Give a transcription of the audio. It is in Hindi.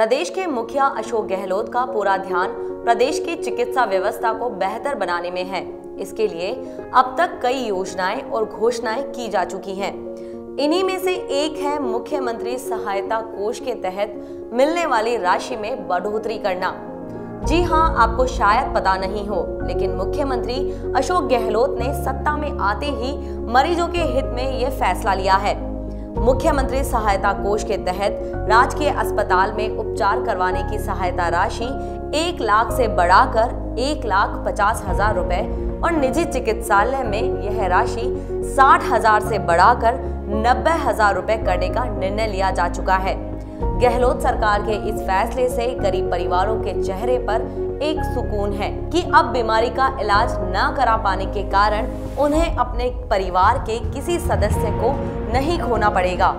प्रदेश के मुखिया अशोक गहलोत का पूरा ध्यान प्रदेश की चिकित्सा व्यवस्था को बेहतर बनाने में है। इसके लिए अब तक कई योजनाएँ और घोषणाएँ की जा चुकी हैं। इन्हीं में से एक है मुख्यमंत्री सहायता कोष के तहत मिलने वाली राशि में बढ़ोतरी करना। जी हाँ आपको शायद पता नहीं हो, लेकिन मुख्यमंत्री अशोक गहलोत ने सत्ता में आते ही मरीजों के हित में यह फैसला लिया है। मुख्यमंत्री सहायता कोष के तहत राजकीय अस्पताल में उपचार करवाने की सहायता राशि एक लाख से बढ़ाकर एक लाख पचास हज़ार रुपए और निजी चिकित्सालय में यह राशि साठ हज़ार से बढ़ाकर नब्बे हज़ार रुपए करने का निर्णय लिया जा चुका है। गहलोत सरकार के इस फैसले से गरीब परिवारों के चेहरे पर एक सुकून है कि अब बीमारी का इलाज न करा पाने के कारण उन्हें अपने परिवार के किसी सदस्य को नहीं खोना पड़ेगा।